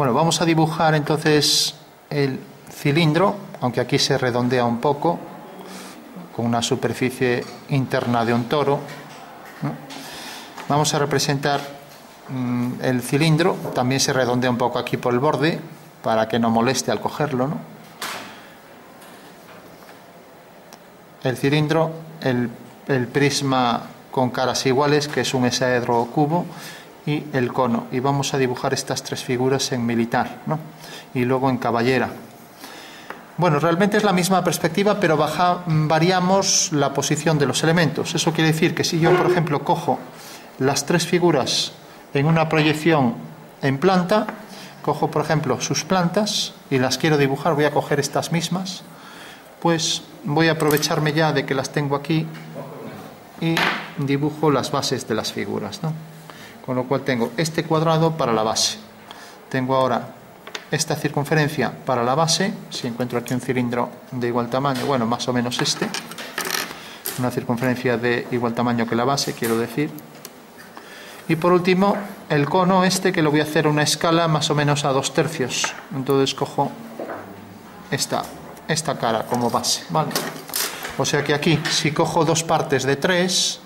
Bueno, vamos a dibujar entonces el cilindro, aunque aquí se redondea un poco, con una superficie interna de un toro. Vamos a representar mm, el cilindro, también se redondea un poco aquí por el borde, para que no moleste al cogerlo. ¿no? El cilindro, el, prisma con caras iguales, que es un hexaedro cubo, y el cono. Y vamos a dibujar estas tres figuras en militar, ¿no? Y luego en caballera. Bueno, realmente es la misma perspectiva, pero baja, variamos la posición de los elementos. Eso quiere decir que si yo, por ejemplo, cojo las tres figuras en una proyección en planta, cojo, por ejemplo, sus plantas y las quiero dibujar, voy a coger estas mismas, pues voy a aprovecharme ya de que las tengo aquí y dibujo las bases de las figuras. ¿no? Con lo cual tengo este cuadrado para la base. Tengo ahora esta circunferencia para la base, si encuentro aquí un cilindro de igual tamaño, bueno, más o menos este, una circunferencia de igual tamaño que la base, quiero decir. Y por último, el cono este que lo voy a hacer una escala más o menos a dos tercios. Entonces cojo esta, esta cara como base, ¿vale? O sea que aquí, si cojo dos partes de tres,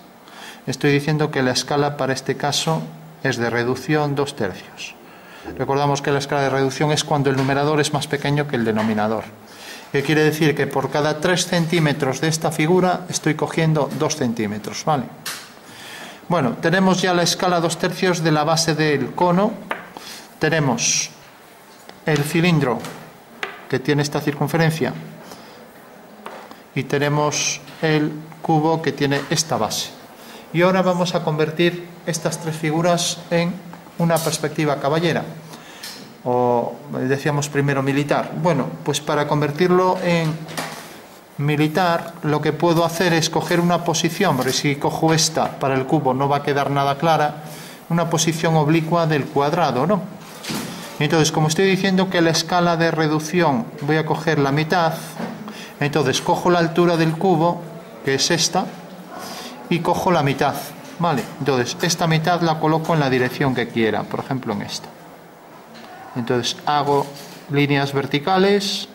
estoy diciendo que la escala para este caso es de reducción dos tercios. Recordamos que la escala de reducción es cuando el numerador es más pequeño que el denominador. Que quiere decir que por cada tres centímetros de esta figura estoy cogiendo dos centímetros, ¿vale? Bueno, tenemos ya la escala dos tercios de la base del cono. Tenemos el cilindro que tiene esta circunferencia y tenemos el cubo que tiene esta base. Y ahora vamos a convertir estas tres figuras en una perspectiva caballera o decíamos primero militar. Bueno, pues para convertirlo en militar lo que puedo hacer es coger una posición, si cojo esta para el cubo no va a quedar nada clara, una posición oblicua del cuadrado, ¿no? Entonces, como estoy diciendo que la escala de reducción voy a coger la mitad, entonces cojo la altura del cubo, que es esta, y cojo la mitad. ¿Vale? Entonces, esta mitad la coloco en la dirección que quiera, por ejemplo en esta. Entonces, hago líneas verticales,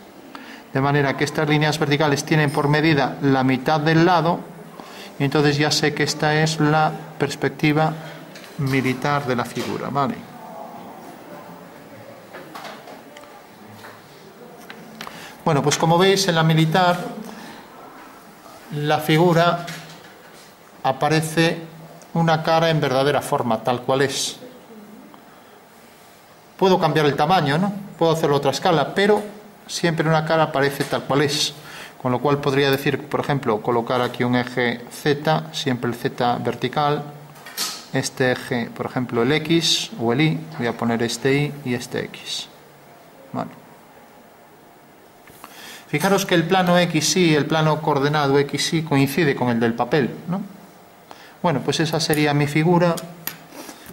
de manera que estas líneas verticales tienen por medida la mitad del lado, y entonces ya sé que esta es la perspectiva militar de la figura. ¿Vale? Bueno, pues como veis en la militar, la figura aparece una cara en verdadera forma, tal cual es. Puedo cambiar el tamaño, ¿no? Puedo hacerlo a otra escala, pero siempre una cara aparece tal cual es. Con lo cual podría decir, por ejemplo, colocar aquí un eje Z, siempre el Z vertical, este eje, por ejemplo, el X o el Y, voy a poner este Y y este X. Vale. Fijaros que el plano XY, el plano coordenado XY coincide con el del papel, ¿no? Bueno, pues esa sería mi figura.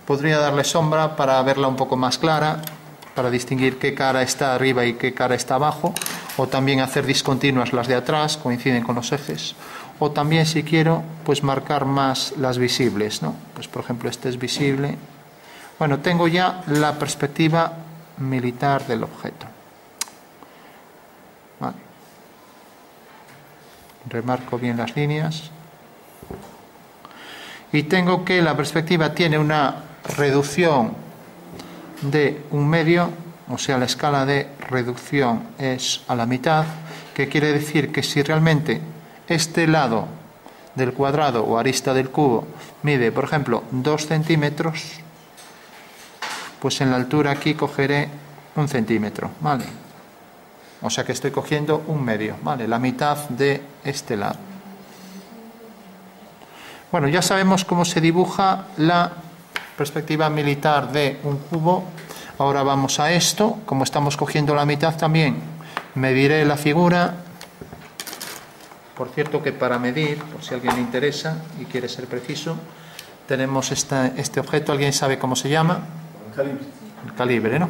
Podría darle sombra para verla un poco más clara, para distinguir qué cara está arriba y qué cara está abajo, o también hacer discontinuas las de atrás, coinciden con los ejes, o también si quiero, pues marcar más las visibles, ¿no? Pues por ejemplo, este es visible. Bueno, tengo ya la perspectiva militar del objeto. Vale. Remarco bien las líneas y tengo que la perspectiva tiene una reducción de un medio, o sea, la escala de reducción es a la mitad, que quiere decir que si realmente este lado del cuadrado o arista del cubo mide, por ejemplo, 2 centímetros, pues en la altura aquí cogeré un centímetro, ¿vale? O sea que estoy cogiendo un medio, ¿vale? La mitad de este lado. Bueno, ya sabemos cómo se dibuja la perspectiva militar de un cubo. Ahora vamos a esto. Como estamos cogiendo la mitad también, mediré la figura. Por cierto que para medir, por si a alguien le interesa y quiere ser preciso, tenemos este objeto. ¿Alguien sabe cómo se llama? El calibre. El calibre, ¿no?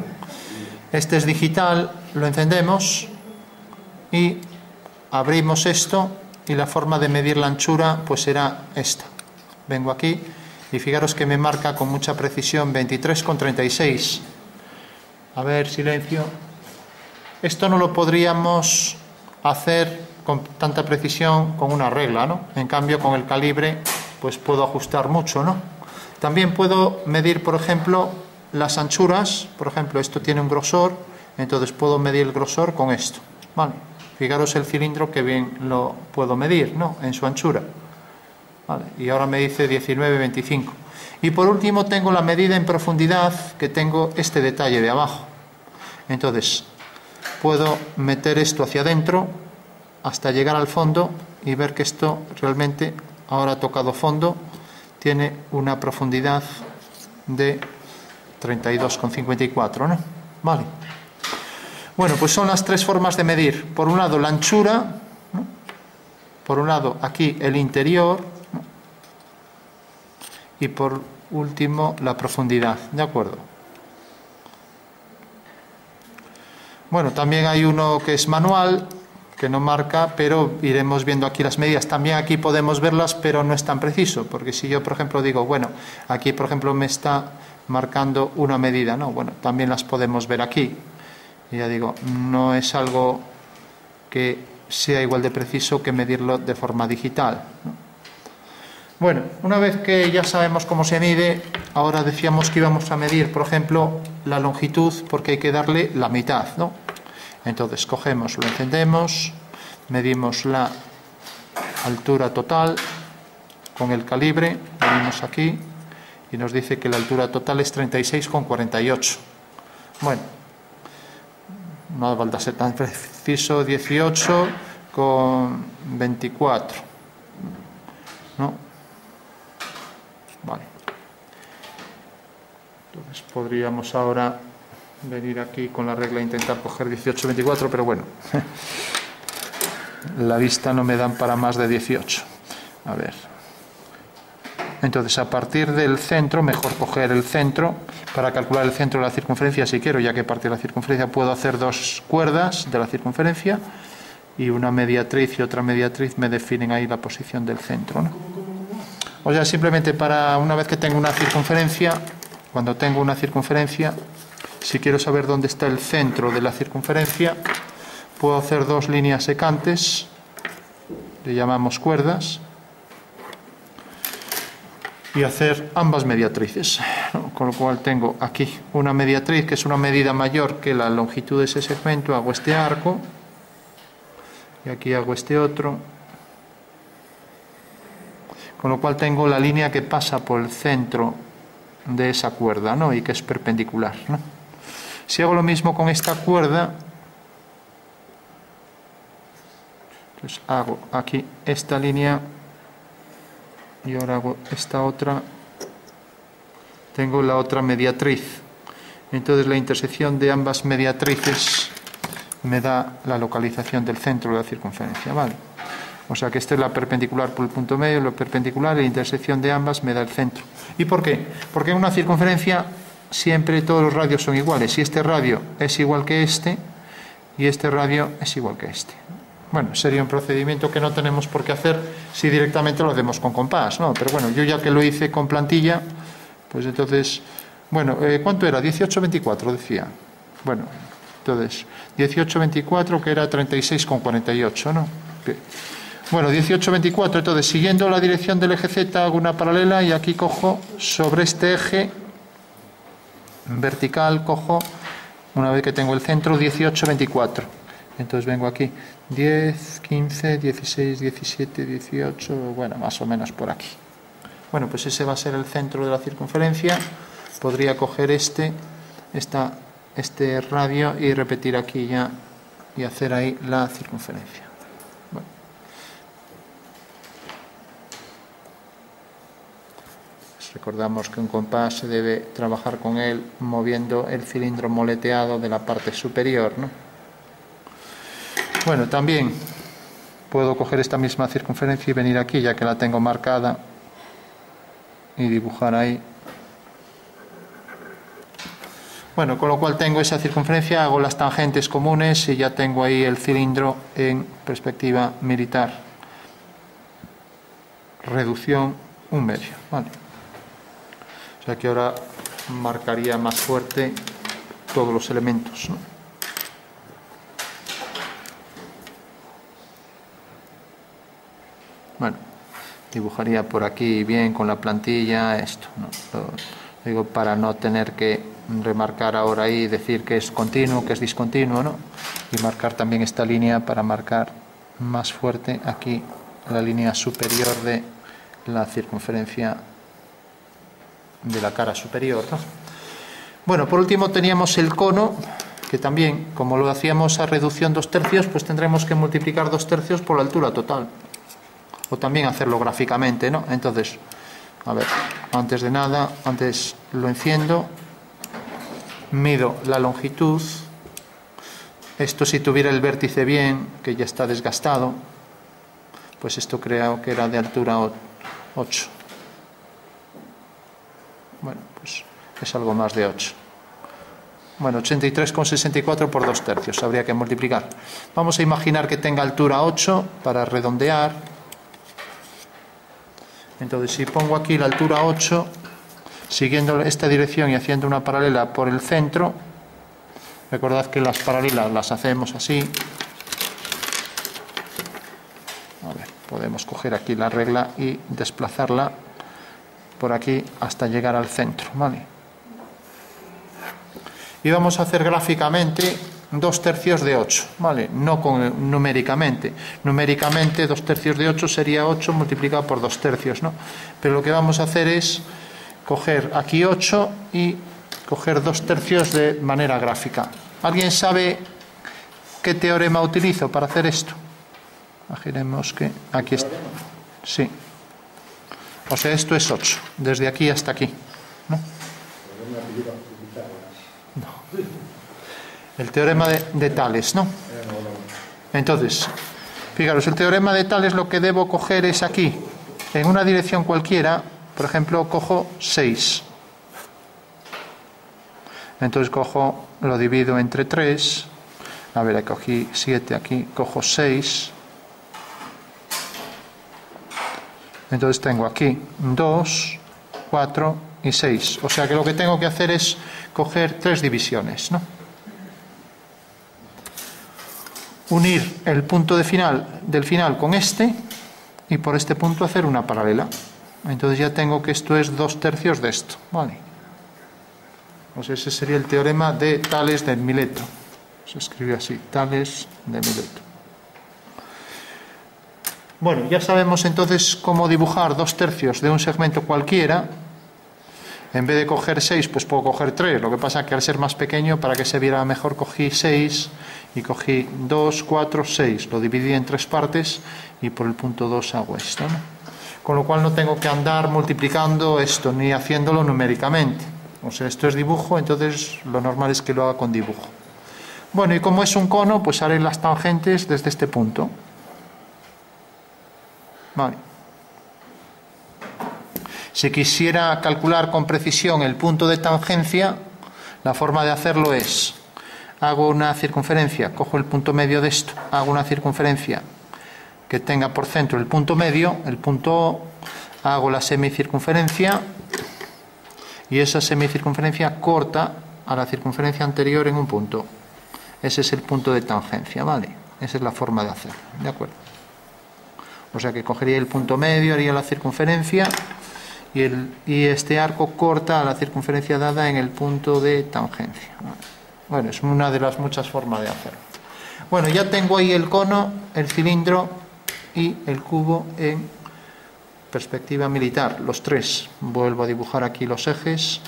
Este es digital, lo encendemos y abrimos esto y la forma de medir la anchura pues será esta. Vengo aquí y fijaros que me marca con mucha precisión 23,36. A ver, silencio. Esto no lo podríamos hacer con tanta precisión con una regla, ¿no? En cambio, con el calibre, pues puedo ajustar mucho, ¿no? También puedo medir, por ejemplo, las anchuras. Por ejemplo, esto tiene un grosor, entonces puedo medir el grosor con esto, ¿vale? Fijaros el cilindro que bien lo puedo medir, ¿no? En su anchura. Y ahora me dice 19,25. Y por último tengo la medida en profundidad, que tengo este detalle de abajo. Entonces, puedo meter esto hacia adentro hasta llegar al fondo y ver que esto realmente, ahora ha tocado fondo, tiene una profundidad de 32,54, ¿no? Vale. Bueno, pues son las tres formas de medir. Por un lado, la anchura, por un lado, aquí el interior, y por último, la profundidad. ¿De acuerdo? Bueno, también hay uno que es manual, que no marca, pero iremos viendo aquí las medidas. También aquí podemos verlas, pero no es tan preciso, porque si yo, por ejemplo, digo, bueno, aquí, por ejemplo, me está marcando una medida, ¿no? Bueno, también las podemos ver aquí. Y ya digo, no es algo que sea igual de preciso que medirlo de forma digital. Bueno, una vez que ya sabemos cómo se mide, ahora decíamos que íbamos a medir, por ejemplo, la longitud, porque hay que darle la mitad, ¿no? Entonces cogemos, lo encendemos, medimos la altura total con el calibre, venimos aquí y nos dice que la altura total es 36,48. Bueno, no hace falta ser tan preciso, 18 con 24. ¿No? Vale. Entonces podríamos ahora venir aquí con la regla e intentar coger 18-24, pero bueno, la vista no me dan para más de 18. A ver. Entonces, a partir del centro, mejor coger el centro para calcular el centro de la circunferencia si quiero, ya que a partir de la circunferencia puedo hacer dos cuerdas de la circunferencia y una mediatriz y otra mediatriz me definen ahí la posición del centro. ¿no? O sea, simplemente para una vez que tengo una circunferencia, cuando tengo una circunferencia, si quiero saber dónde está el centro de la circunferencia, puedo hacer dos líneas secantes, le llamamos cuerdas, y hacer ambas mediatrices. Con lo cual tengo aquí una mediatriz que es una medida mayor que la longitud de ese segmento, hago este arco, y aquí hago este otro, con lo cual tengo la línea que pasa por el centro de esa cuerda ¿no? y que es perpendicular. Si hago lo mismo con esta cuerda, entonces hago aquí esta línea y ahora hago esta otra, tengo la otra mediatriz. Entonces la intersección de ambas mediatrices me da la localización del centro de la circunferencia. ¿vale? O sea que esta es la perpendicular por el punto medio, la perpendicular, la intersección de ambas me da el centro. ¿Y por qué? Porque en una circunferencia siempre todos los radios son iguales. Si este radio es igual que este y este radio es igual que este. Bueno, sería un procedimiento que no tenemos por qué hacer si directamente lo hacemos con compás, ¿no? Pero bueno, yo ya que lo hice con plantilla, pues entonces, bueno, eh, ¿cuánto era? 18,24 decía. Bueno, entonces, 18,24 que era 36,48, ¿no? Bueno, 18-24, entonces siguiendo la dirección del eje Z hago una paralela y aquí cojo sobre este eje vertical, cojo, una vez que tengo el centro, 18-24. Entonces vengo aquí, 10, 15, 16, 17, 18, bueno, más o menos por aquí. Bueno, pues ese va a ser el centro de la circunferencia. Podría coger este, esta, este radio y repetir aquí ya y hacer ahí la circunferencia. Recordamos que un compás se debe trabajar con él moviendo el cilindro moleteado de la parte superior. ¿no? Bueno, también puedo coger esta misma circunferencia y venir aquí, ya que la tengo marcada, y dibujar ahí. Bueno, con lo cual tengo esa circunferencia, hago las tangentes comunes y ya tengo ahí el cilindro en perspectiva militar. Reducción un medio. O sea que ahora marcaría más fuerte todos los elementos. Bueno, dibujaría por aquí bien con la plantilla esto. ¿no? Digo para no tener que remarcar ahora y decir que es continuo, que es discontinuo, ¿no? Y marcar también esta línea para marcar más fuerte aquí la línea superior de la circunferencia de la cara superior. ¿no? Bueno, por último teníamos el cono, que también, como lo hacíamos a reducción dos tercios, pues tendremos que multiplicar dos tercios por la altura total. O también hacerlo gráficamente, ¿no? Entonces, a ver, antes de nada, antes lo enciendo, mido la longitud, esto si tuviera el vértice bien, que ya está desgastado, pues esto creo que era de altura 8. Bueno, pues es algo más de 8. Bueno, 83,64 por 2 tercios, habría que multiplicar. Vamos a imaginar que tenga altura 8 para redondear. Entonces, si pongo aquí la altura 8, siguiendo esta dirección y haciendo una paralela por el centro, recordad que las paralelas las hacemos así. A podemos coger aquí la regla y desplazarla por aquí hasta llegar al centro, ¿vale? Y vamos a hacer gráficamente dos tercios de 8, ¿vale? No con, numéricamente. Numéricamente dos tercios de 8 sería 8 multiplicado por dos tercios, ¿no? Pero lo que vamos a hacer es coger aquí 8 y coger dos tercios de manera gráfica. ¿Alguien sabe qué teorema utilizo para hacer esto? Imaginemos que aquí está. Sí. O sea, esto es 8, desde aquí hasta aquí. ¿no? El teorema de, Tales, ¿no? Entonces, fijaros, el teorema de Tales lo que debo coger es aquí, en una dirección cualquiera, por ejemplo, cojo 6. Entonces cojo, lo divido entre 3. A ver, cogí 7 aquí, cojo 6. Entonces tengo aquí 2, 4 y 6. O sea que lo que tengo que hacer es coger tres divisiones. ¿no? Unir el punto de final, del final con este y por este punto hacer una paralela. Entonces ya tengo que esto es dos tercios de esto. ¿vale? Sea, ese sería el teorema de Tales de Mileto. Se escribe así, Tales de Mileto. Bueno, ya sabemos entonces cómo dibujar dos tercios de un segmento cualquiera. En vez de coger seis, pues puedo coger tres. Lo que pasa es que al ser más pequeño, para que se viera mejor, cogí seis y cogí dos, cuatro, seis. Lo dividí en tres partes y por el punto dos hago esto. Con lo cual no tengo que andar multiplicando esto ni haciéndolo numéricamente. O sea, esto es dibujo, entonces lo normal es que lo haga con dibujo. Bueno, y como es un cono, pues haré las tangentes desde este punto. Vale. Si quisiera calcular con precisión el punto de tangencia, la forma de hacerlo es, hago una circunferencia, cojo el punto medio de esto, hago una circunferencia que tenga por centro el punto medio, el punto O, hago la semicircunferencia y esa semicircunferencia corta a la circunferencia anterior en un punto. Ese es el punto de tangencia, ¿vale? Esa es la forma de hacerlo, ¿de acuerdo? O sea que cogería el punto medio, haría la circunferencia y, el, y este arco corta a la circunferencia dada en el punto de tangencia. Bueno, es una de las muchas formas de hacerlo. Bueno, ya tengo ahí el cono, el cilindro y el cubo en perspectiva militar, los tres. Vuelvo a dibujar aquí los ejes.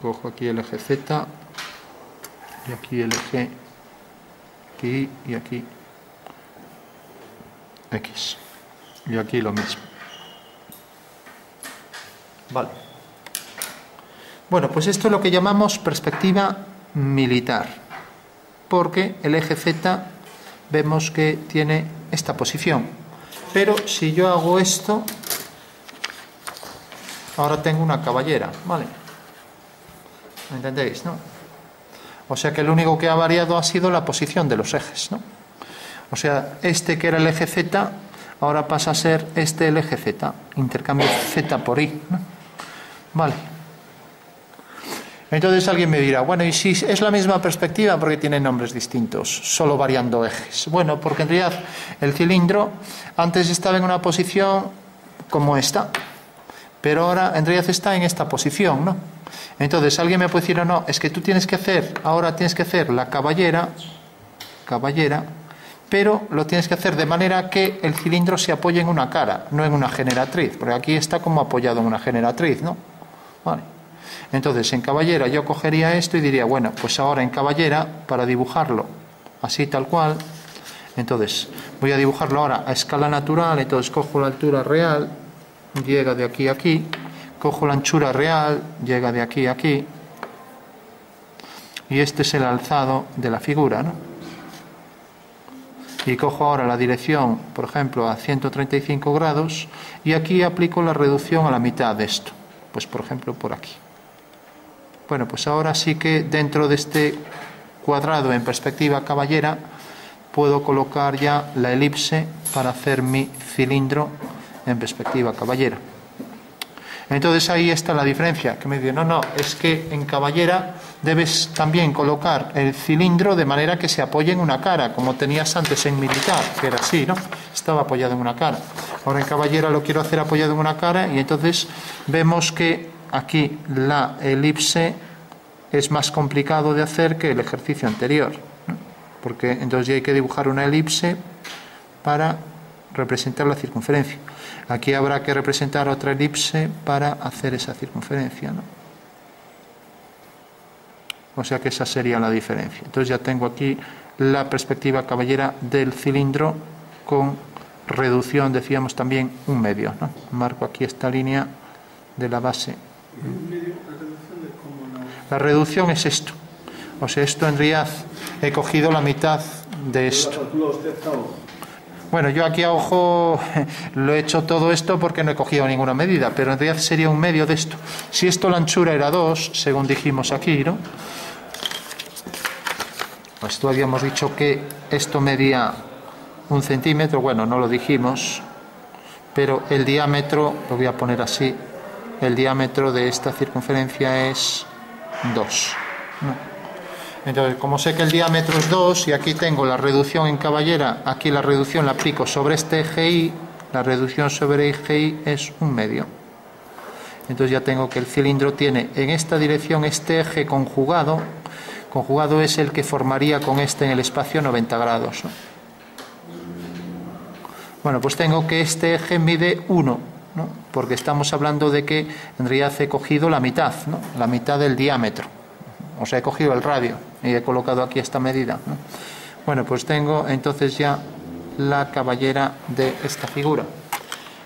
Cojo aquí el eje Z y aquí el eje aquí y aquí X. Y aquí lo mismo. Vale. Bueno, pues esto es lo que llamamos perspectiva militar, porque el eje Z vemos que tiene esta posición. Pero si yo hago esto, ahora tengo una caballera, ¿vale? ¿Me entendéis, no? O sea que lo único que ha variado ha sido la posición de los ejes, ¿no? O sea, este que era el eje Z, ahora pasa a ser este el eje Z, intercambio Z por Y, ¿no? Vale. Entonces alguien me dirá, bueno, ¿y si es la misma perspectiva porque tiene nombres distintos, solo variando ejes? Bueno, porque en realidad el cilindro antes estaba en una posición como esta, pero ahora en realidad está en esta posición, ¿no? Entonces alguien me puede decir, no, no, es que tú tienes que hacer, ahora tienes que hacer la caballera, caballera, pero lo tienes que hacer de manera que el cilindro se apoye en una cara, no en una generatriz, porque aquí está como apoyado en una generatriz, ¿no? Vale. Entonces, en caballera yo cogería esto y diría, bueno, pues ahora en caballera, para dibujarlo así tal cual, entonces voy a dibujarlo ahora a escala natural, entonces cojo la altura real, llega de aquí a aquí, cojo la anchura real, llega de aquí a aquí, y este es el alzado de la figura, ¿no? Y cojo ahora la dirección, por ejemplo, a 135 grados, y aquí aplico la reducción a la mitad de esto, pues por ejemplo por aquí. Bueno, pues ahora sí que dentro de este cuadrado en perspectiva caballera puedo colocar ya la elipse para hacer mi cilindro en perspectiva caballera. Entonces ahí está la diferencia, que me dice, no, no, es que en caballera debes también colocar el cilindro de manera que se apoye en una cara, como tenías antes en militar, que era así, ¿no? Estaba apoyado en una cara. Ahora en caballera lo quiero hacer apoyado en una cara y entonces vemos que aquí la elipse es más complicado de hacer que el ejercicio anterior, porque entonces ya hay que dibujar una elipse para representar la circunferencia. Aquí habrá que representar otra elipse para hacer esa circunferencia. O sea que esa sería la diferencia. Entonces ya tengo aquí la perspectiva caballera del cilindro con reducción, decíamos también, un medio. Marco aquí esta línea de la base la reducción es esto. O sea, esto en realidad he cogido la mitad de esto. Bueno, yo aquí a ojo lo he hecho todo esto porque no he cogido ninguna medida, pero en realidad sería un medio de esto. Si esto la anchura era 2, según dijimos aquí, ¿no? Pues tú habíamos dicho que esto medía un centímetro, bueno, no lo dijimos, pero el diámetro, lo voy a poner así, el diámetro de esta circunferencia es 2. Entonces, como sé que el diámetro es 2 y aquí tengo la reducción en caballera, aquí la reducción la aplico sobre este eje Y, la reducción sobre eje es un medio. Entonces ya tengo que el cilindro tiene en esta dirección este eje conjugado, conjugado es el que formaría con este en el espacio 90 grados. Bueno, pues tengo que este eje mide 1, porque estamos hablando de que en realidad he cogido la mitad, ¿no? la mitad del diámetro. O sea, he cogido el radio y he colocado aquí esta medida. Bueno, pues tengo entonces ya la caballera de esta figura.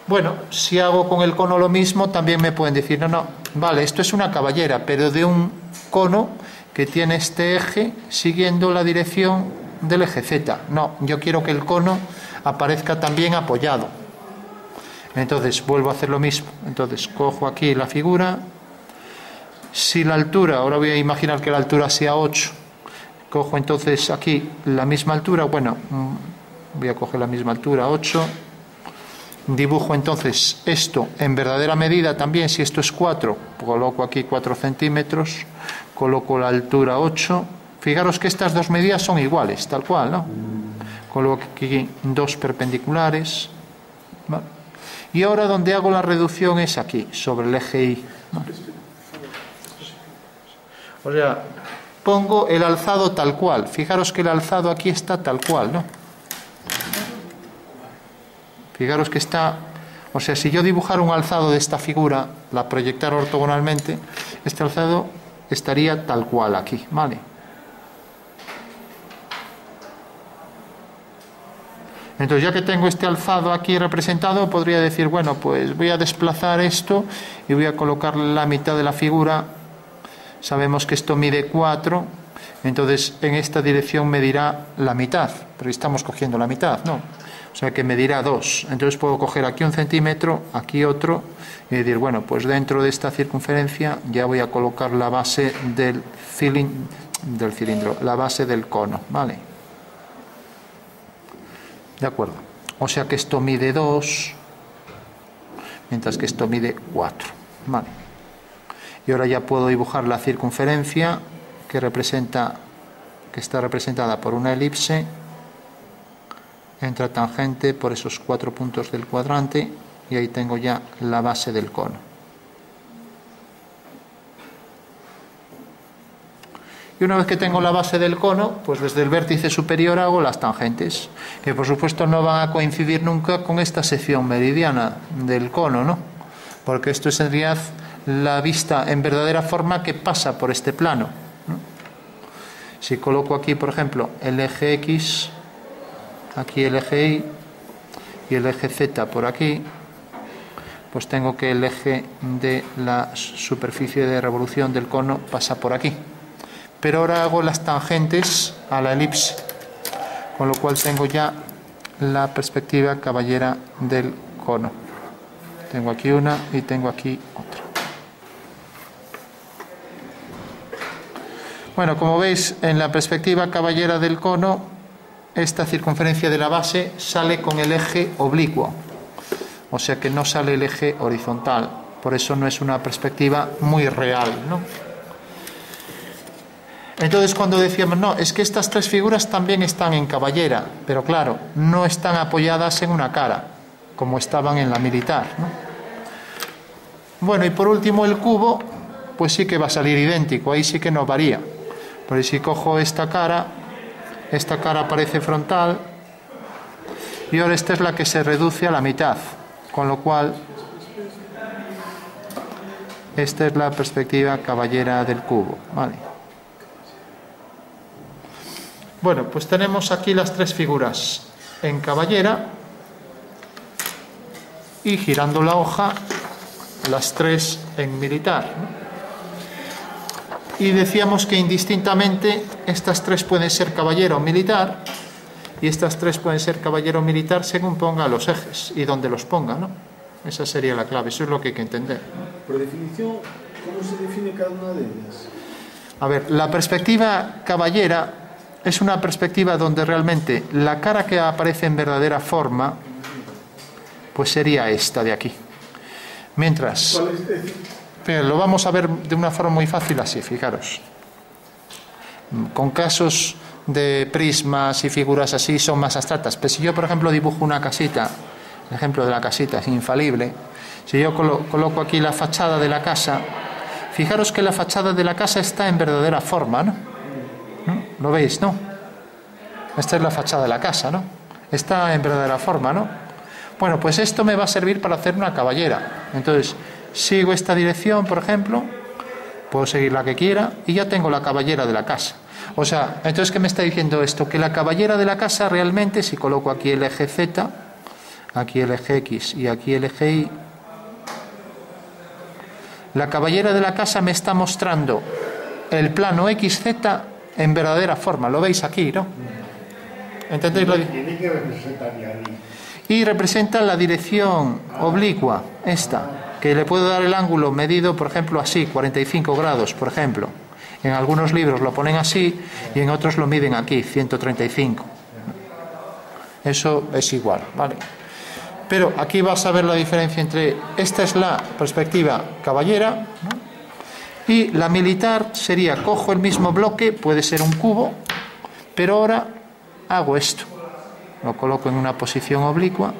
Bueno, si hago con el cono lo mismo, también me pueden decir, no, no, vale, esto es una caballera, pero de un cono que tiene este eje siguiendo la dirección del eje Z. No, yo quiero que el cono aparezca también apoyado. Entonces vuelvo a hacer lo mismo. Entonces cojo aquí la figura. Si la altura, ahora voy a imaginar que la altura sea 8. Cojo entonces aquí la misma altura. Bueno, mm, voy a coger la misma altura, 8. Dibujo entonces esto en verdadera medida también. Si esto es 4, coloco aquí 4 centímetros. Coloco la altura 8. Fijaros que estas dos medidas son iguales, tal cual, ¿no? Coloco aquí dos perpendiculares. ¿vale? Y ahora donde hago la reducción es aquí, sobre el eje Y. O sea, pongo el alzado tal cual. Fijaros que el alzado aquí está tal cual, ¿no? Fijaros que está, o sea, si yo dibujara un alzado de esta figura, la proyectara ortogonalmente, este alzado estaría tal cual aquí, ¿vale? Entonces, ya que tengo este alzado aquí representado, podría decir, bueno, pues voy a desplazar esto y voy a colocar la mitad de la figura. Sabemos que esto mide 4, entonces en esta dirección medirá la mitad, pero estamos cogiendo la mitad, ¿no? O sea que medirá 2. Entonces puedo coger aquí un centímetro, aquí otro, y decir, bueno, pues dentro de esta circunferencia ya voy a colocar la base del, del cilindro, la base del cono, ¿vale? ¿De acuerdo? O sea que esto mide 2, mientras que esto mide 4. Vale. Y ahora ya puedo dibujar la circunferencia que representa que está representada por una elipse entra tangente por esos cuatro puntos del cuadrante y ahí tengo ya la base del cono. Y una vez que tengo la base del cono, pues desde el vértice superior hago las tangentes, que por supuesto no van a coincidir nunca con esta sección meridiana del cono, ¿no? Porque esto es en realidad la vista en verdadera forma que pasa por este plano. Si coloco aquí, por ejemplo, el eje X, aquí el eje Y y el eje Z por aquí, pues tengo que el eje de la superficie de revolución del cono pasa por aquí. Pero ahora hago las tangentes a la elipse, con lo cual tengo ya la perspectiva caballera del cono. Tengo aquí una y tengo aquí otra. Bueno, como veis, en la perspectiva caballera del cono, esta circunferencia de la base sale con el eje oblicuo, o sea que no sale el eje horizontal. Por eso no es una perspectiva muy real, ¿no? Entonces cuando decíamos, no, es que estas tres figuras también están en caballera, pero claro, no están apoyadas en una cara, como estaban en la militar. ¿no? Bueno, y por último el cubo, pues sí que va a salir idéntico, ahí sí que no varía. Porque si cojo esta cara, esta cara aparece frontal, y ahora esta es la que se reduce a la mitad, con lo cual esta es la perspectiva caballera del cubo. ¿vale? Bueno, pues tenemos aquí las tres figuras en caballera y girando la hoja las tres en militar. Y decíamos que indistintamente estas tres pueden ser caballero o militar y estas tres pueden ser caballero o militar según ponga los ejes y donde los ponga. ¿no? Esa sería la clave, eso es lo que hay que entender. Por definición, ¿cómo se define cada una de ellas? A ver, la perspectiva caballera es una perspectiva donde realmente la cara que aparece en verdadera forma, pues sería esta de aquí. Mientras, pero lo vamos a ver de una forma muy fácil así, fijaros. Con casos de prismas y figuras así son más abstractas. Pero si yo, por ejemplo, dibujo una casita, el ejemplo de la casita es infalible, si yo coloco aquí la fachada de la casa, fijaros que la fachada de la casa está en verdadera forma, ¿no? ¿Lo veis, no? Esta es la fachada de la casa, ¿no? Está en verdadera forma, ¿no? Bueno, pues esto me va a servir para hacer una caballera. Entonces, sigo esta dirección, por ejemplo, puedo seguir la que quiera y ya tengo la caballera de la casa. O sea, entonces, ¿qué me está diciendo esto? Que la caballera de la casa realmente, si coloco aquí el eje Z, aquí el eje X y aquí el eje Y, la caballera de la casa me está mostrando el plano XZ en verdadera forma. Lo veis aquí, ¿no? ¿Entendéis lo Y representa la dirección oblicua, esta, que le puedo dar el ángulo medido, por ejemplo, así, 45 grados, por ejemplo. En algunos libros lo ponen así y en otros lo miden aquí, 135. Eso es igual, ¿vale? Pero aquí vas a ver la diferencia entre esta es la perspectiva caballera y la militar sería cojo el mismo bloque, puede ser un cubo, pero ahora hago esto. Lo coloco en una posición oblicua.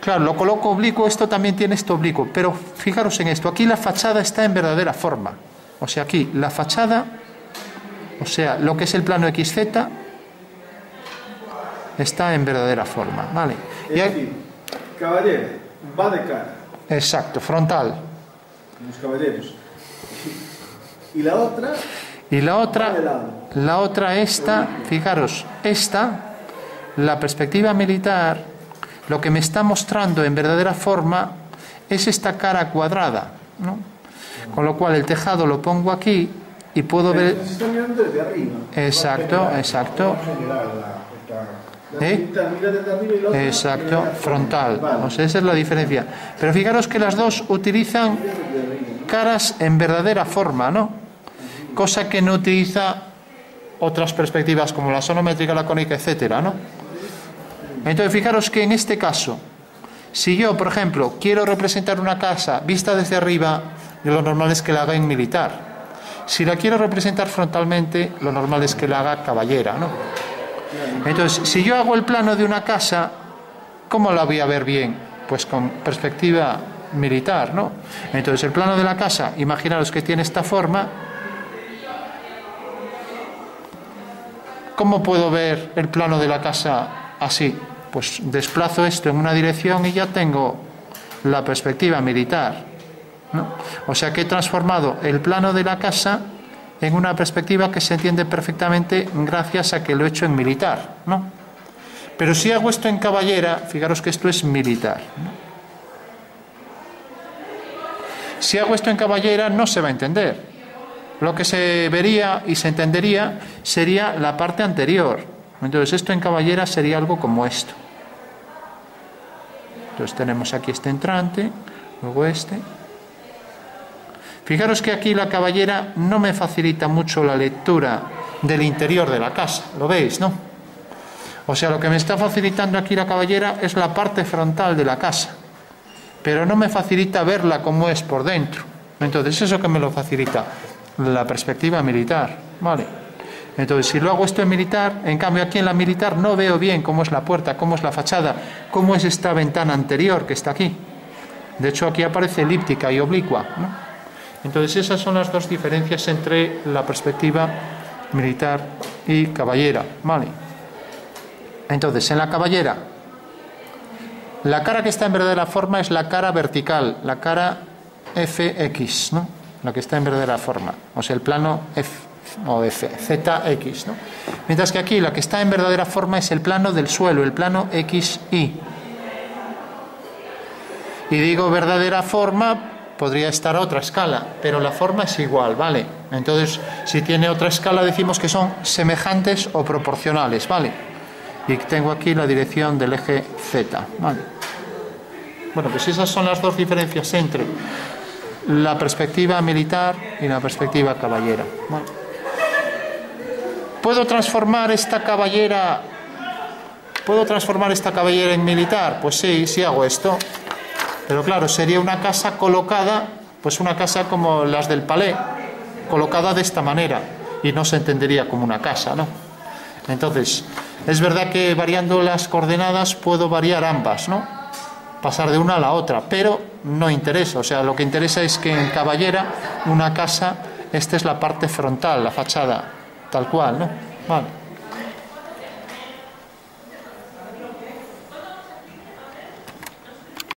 Claro, lo coloco oblicuo, esto también tiene esto oblicuo, pero fijaros en esto, aquí la fachada está en verdadera forma. O sea, aquí la fachada, o sea, lo que es el plano XZ, está en verdadera forma, ¿vale? y caballero, va de cara. Exacto, frontal. Los caballeros. Y la otra. Y la otra, la otra esta, fijaros, esta, la perspectiva militar, lo que me está mostrando en verdadera forma es esta cara cuadrada, ¿no? Con lo cual el tejado lo pongo aquí y puedo ver. Exacto, exacto. ¿Eh? Exacto, frontal. O sea, esa es la diferencia. Pero fijaros que las dos utilizan caras en verdadera forma, ¿no? Cosa que no utiliza otras perspectivas como la sonométrica, la cónica, etcétera, ¿no? Entonces, fijaros que en este caso, Si yo, por ejemplo, quiero representar una casa vista desde arriba, lo normal es que la haga en militar. Si la quiero representar frontalmente, lo normal es que la haga caballera, ¿no? Entonces, si yo hago el plano de una casa, ¿cómo la voy a ver bien? Pues con perspectiva militar, ¿no? Entonces, el plano de la casa, imaginaros que tiene esta forma. ¿Cómo puedo ver el plano de la casa así? Pues desplazo esto en una dirección y ya tengo la perspectiva militar. ¿no? O sea que he transformado el plano de la casa en una perspectiva que se entiende perfectamente gracias a que lo he hecho en militar. ¿no? Pero si hago esto en caballera, fijaros que esto es militar. ¿no? Si hago esto en caballera no se va a entender. Lo que se vería y se entendería sería la parte anterior. Entonces esto en caballera sería algo como esto. Entonces tenemos aquí este entrante, luego este. Fijaros que aquí la caballera no me facilita mucho la lectura del interior de la casa, ¿lo veis, no? O sea, lo que me está facilitando aquí la caballera es la parte frontal de la casa, pero no me facilita verla como es por dentro. Entonces, ¿eso que me lo facilita? La perspectiva militar, ¿vale? Entonces, si lo hago esto en militar, en cambio aquí en la militar no veo bien cómo es la puerta, cómo es la fachada, cómo es esta ventana anterior que está aquí. De hecho, aquí aparece elíptica y oblicua. Entonces, esas son las dos diferencias entre la perspectiva militar y caballera. ¿vale? Entonces, en la caballera, la cara que está en verdadera forma es la cara vertical, la cara FX, ¿no? la que está en verdadera forma, o sea, el plano F o F, ZX. ¿no? Mientras que aquí la que está en verdadera forma es el plano del suelo, el plano XY. Y digo verdadera forma, podría estar a otra escala, pero la forma es igual, ¿vale? Entonces, si tiene otra escala, decimos que son semejantes o proporcionales, ¿vale? Y tengo aquí la dirección del eje Z, ¿vale? Bueno, pues esas son las dos diferencias entre la perspectiva militar y la perspectiva caballera. ¿vale? ¿Puedo transformar esta caballera? ¿Puedo transformar esta caballera en militar? Pues sí, sí hago esto. Pero claro, sería una casa colocada, pues una casa como las del palais, colocada de esta manera y no se entendería como una casa, ¿no? Entonces, es verdad que variando las coordenadas puedo variar ambas, ¿no? Pasar de una a la otra, pero no interesa, o sea, lo que interesa es que en caballera una casa, esta es la parte frontal, la fachada, tal cual, ¿no? Vale.